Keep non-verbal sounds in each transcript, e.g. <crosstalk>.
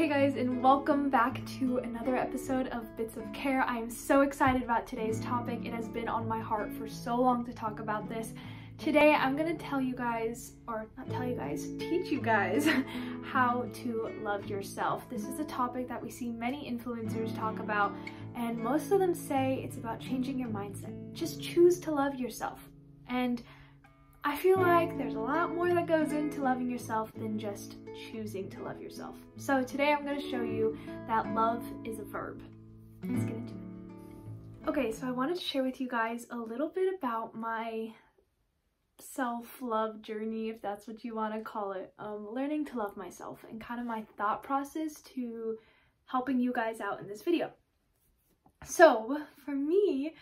Hey guys and welcome back to another episode of Bits of Care. I am so excited about today's topic. It has been on my heart for so long to talk about this. Today I'm to tell you guys, or not tell you guys, teach you guys <laughs> how to love yourself. This is a topic that we see many influencers talk about and most of them say it's about changing your mindset. Just choose to love yourself. And I feel like there's a lot more that goes into loving yourself than just choosing to love yourself. So today I'm going to show you that love is a verb. Let's get into it. Okay, so I wanted to share with you guys a little bit about my self-love journey, if that's what you want to call it, um, learning to love myself and kind of my thought process to helping you guys out in this video. So for me,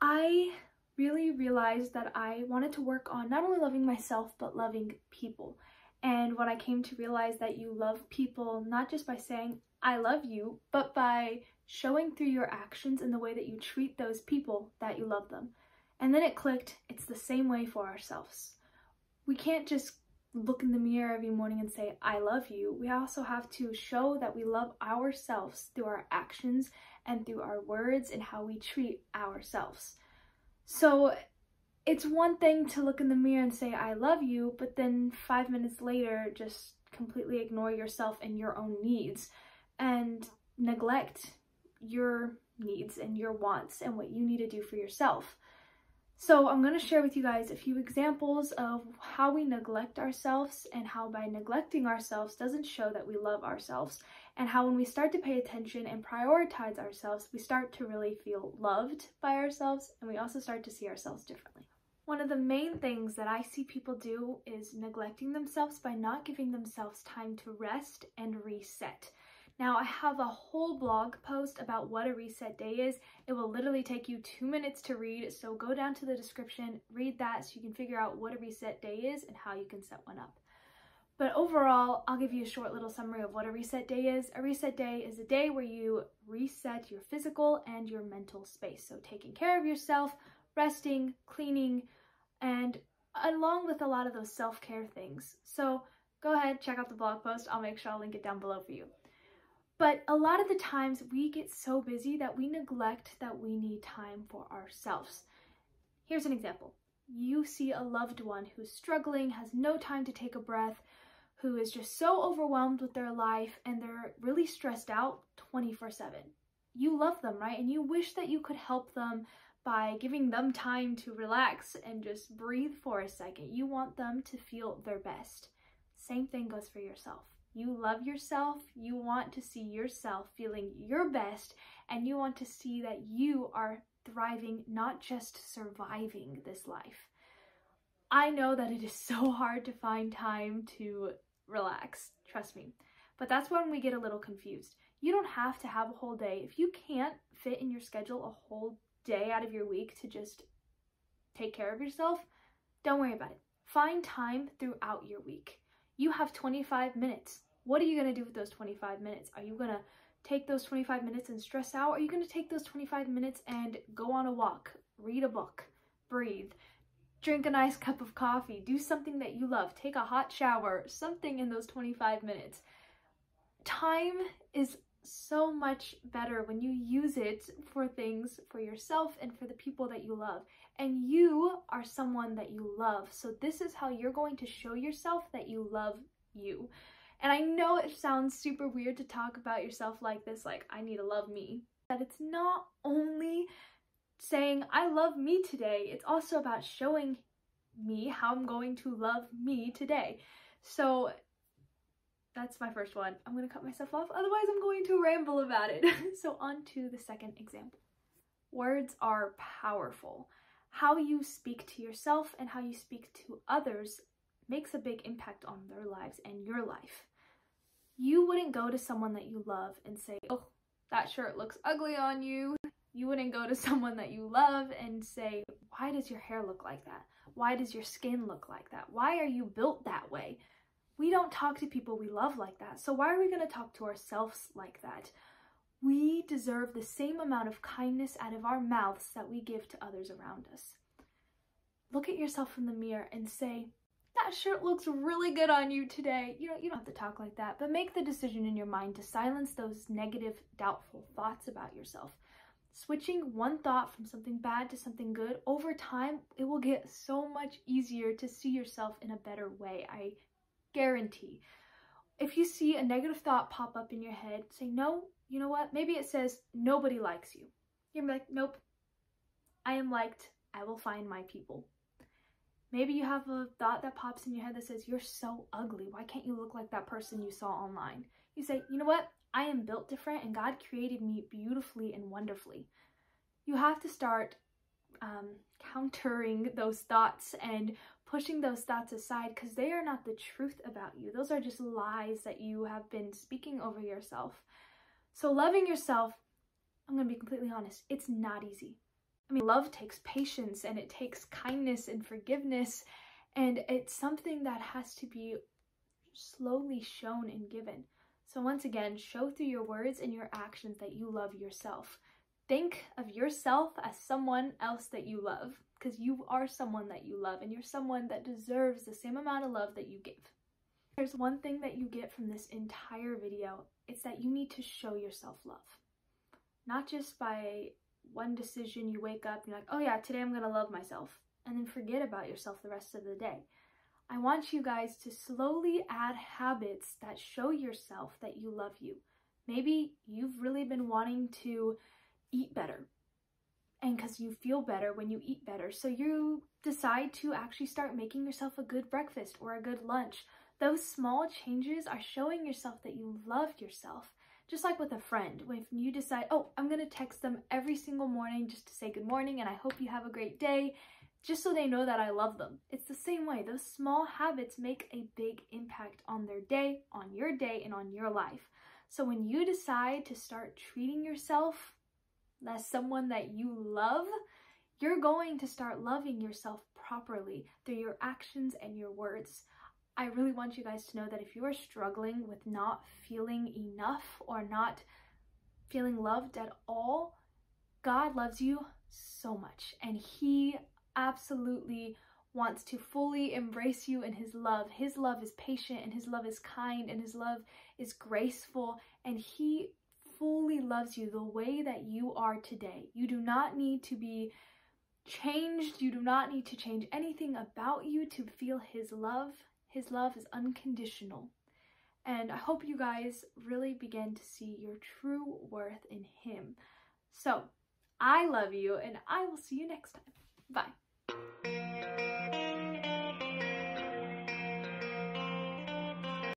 I really realized that I wanted to work on not only loving myself, but loving people. And when I came to realize that you love people, not just by saying, I love you, but by showing through your actions and the way that you treat those people that you love them. And then it clicked, it's the same way for ourselves. We can't just look in the mirror every morning and say, I love you. We also have to show that we love ourselves through our actions and through our words and how we treat ourselves. So it's one thing to look in the mirror and say, I love you, but then five minutes later, just completely ignore yourself and your own needs and neglect your needs and your wants and what you need to do for yourself. So I'm going to share with you guys a few examples of how we neglect ourselves and how by neglecting ourselves doesn't show that we love ourselves and how when we start to pay attention and prioritize ourselves, we start to really feel loved by ourselves and we also start to see ourselves differently. One of the main things that I see people do is neglecting themselves by not giving themselves time to rest and reset. Now I have a whole blog post about what a reset day is. It will literally take you two minutes to read, so go down to the description, read that so you can figure out what a reset day is and how you can set one up. But overall, I'll give you a short little summary of what a reset day is. A reset day is a day where you reset your physical and your mental space. So taking care of yourself, resting, cleaning, and along with a lot of those self-care things. So go ahead, check out the blog post. I'll make sure I'll link it down below for you. But a lot of the times we get so busy that we neglect that we need time for ourselves. Here's an example. You see a loved one who's struggling, has no time to take a breath, who is just so overwhelmed with their life and they're really stressed out 24 7. You love them, right? And you wish that you could help them by giving them time to relax and just breathe for a second. You want them to feel their best. Same thing goes for yourself. You love yourself, you want to see yourself feeling your best, and you want to see that you are thriving, not just surviving this life. I know that it is <laughs> so hard to find time to relax, trust me. But that's when we get a little confused. You don't have to have a whole day. If you can't fit in your schedule a whole day out of your week to just take care of yourself, don't worry about it. Find time throughout your week you have 25 minutes. What are you going to do with those 25 minutes? Are you going to take those 25 minutes and stress out? Are you going to take those 25 minutes and go on a walk, read a book, breathe, drink a nice cup of coffee, do something that you love, take a hot shower, something in those 25 minutes. Time is so much better when you use it for things for yourself and for the people that you love. And you are someone that you love. So this is how you're going to show yourself that you love you. And I know it sounds super weird to talk about yourself like this, like I need to love me. but it's not only saying I love me today, it's also about showing me how I'm going to love me today. So that's my first one. I'm going to cut myself off, otherwise I'm going to ramble about it. <laughs> so on to the second example. Words are powerful. How you speak to yourself and how you speak to others makes a big impact on their lives and your life. You wouldn't go to someone that you love and say, oh, that shirt looks ugly on you. You wouldn't go to <laughs> someone that you love and say, why does your hair look like that? Why does your skin look like that? Why are you built that way? We don't talk to people we love like that. So why are we going to talk to ourselves like that? We deserve the same amount of kindness out of our mouths that we give to others around us. Look at yourself in the mirror and say, that shirt looks really good on you today. You know, you don't have to talk like that, but make the decision in your mind to silence those negative, doubtful thoughts about yourself. Switching one thought from something bad to something good, over time, it will get so much easier to see yourself in a better way. I guarantee. If you see a negative thought pop up in your head, say, no, you know what? Maybe it says, nobody likes you. You're like, nope, I am liked. I will find my people. Maybe you have a thought that pops in your head that says, You're so ugly. Why can't you look like that person you saw online? You say, You know what? I am built different and God created me beautifully and wonderfully. You have to start um, countering those thoughts and pushing those thoughts aside because they are not the truth about you. Those are just lies that you have been speaking over yourself. So, loving yourself, I'm going to be completely honest, it's not easy. I mean, love takes patience and it takes kindness and forgiveness, and it's something that has to be slowly shown and given. So, once again, show through your words and your actions that you love yourself. Think of yourself as someone else that you love because you are someone that you love and you're someone that deserves the same amount of love that you give. There's one thing that you get from this entire video, it's that you need to show yourself love. Not just by one decision you wake up you're like, oh yeah, today I'm gonna love myself, and then forget about yourself the rest of the day. I want you guys to slowly add habits that show yourself that you love you. Maybe you've really been wanting to eat better and because you feel better when you eat better. So you decide to actually start making yourself a good breakfast or a good lunch. Those small changes are showing yourself that you love yourself just like with a friend, when you decide, oh, I'm gonna text them every single morning just to say good morning and I hope you have a great day, just so they know that I love them. It's the same way. Those small habits make a big impact on their day, on your day, and on your life. So when you decide to start treating yourself as someone that you love, you're going to start loving yourself properly through your actions and your words. I really want you guys to know that if you are struggling with not feeling enough or not feeling loved at all, God loves you so much and He absolutely wants to fully embrace you in His love. His love is patient and His love is kind and His love is graceful and He fully loves you the way that you are today. You do not need to be changed. You do not need to change anything about you to feel His love. His love is unconditional. And I hope you guys really begin to see your true worth in Him. So, I love you, and I will see you next time. Bye.